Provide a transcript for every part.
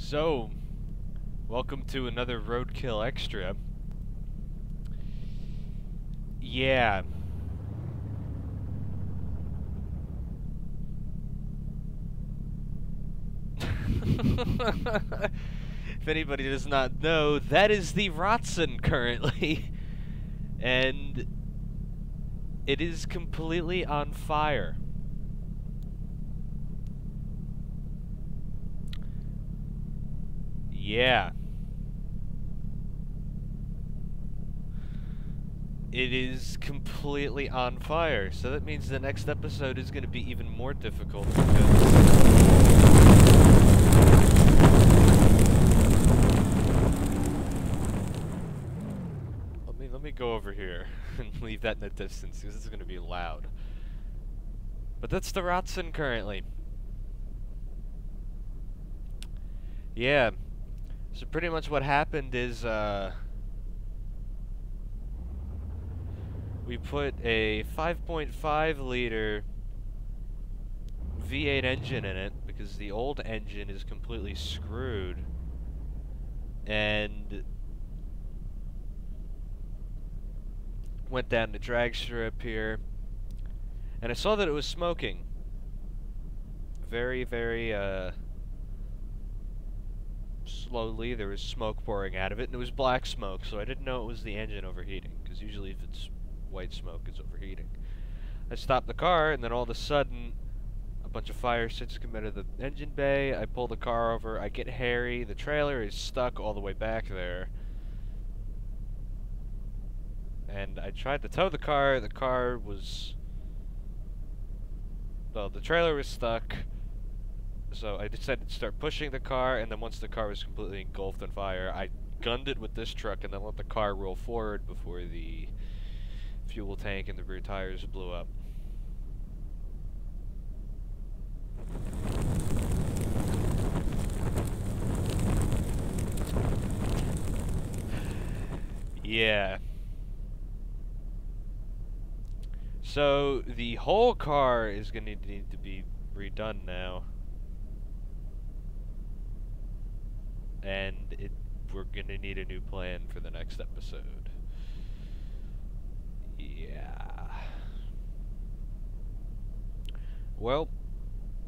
So, welcome to another Roadkill Extra. Yeah. if anybody does not know, that is the Rotsun currently. and it is completely on fire. Yeah. It is completely on fire, so that means the next episode is going to be even more difficult. Let me, let me go over here and leave that in the distance, because this is going to be loud. But that's the Rotsun currently. Yeah. So pretty much what happened is, uh... We put a 5.5 liter V8 engine in it because the old engine is completely screwed. And went down the drag strip here. And I saw that it was smoking. Very, very, uh slowly. There was smoke pouring out of it, and it was black smoke, so I didn't know it was the engine overheating, because usually if it's white smoke, it's overheating. I stopped the car, and then all of a sudden, a bunch of fire starts come out of the engine bay. I pull the car over. I get Harry. The trailer is stuck all the way back there. And I tried to tow the car. The car was... Well, the trailer was stuck. So I decided to start pushing the car, and then once the car was completely engulfed in fire, I gunned it with this truck and then let the car roll forward before the fuel tank and the rear tires blew up. yeah. So the whole car is going to need to be redone now. and it, we're gonna need a new plan for the next episode. Yeah. Well,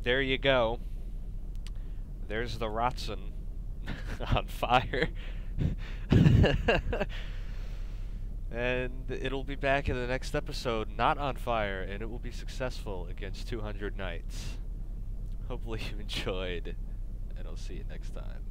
there you go. There's the Rotsun on fire. and it'll be back in the next episode, not on fire, and it will be successful against 200 knights. Hopefully you enjoyed, and I'll see you next time.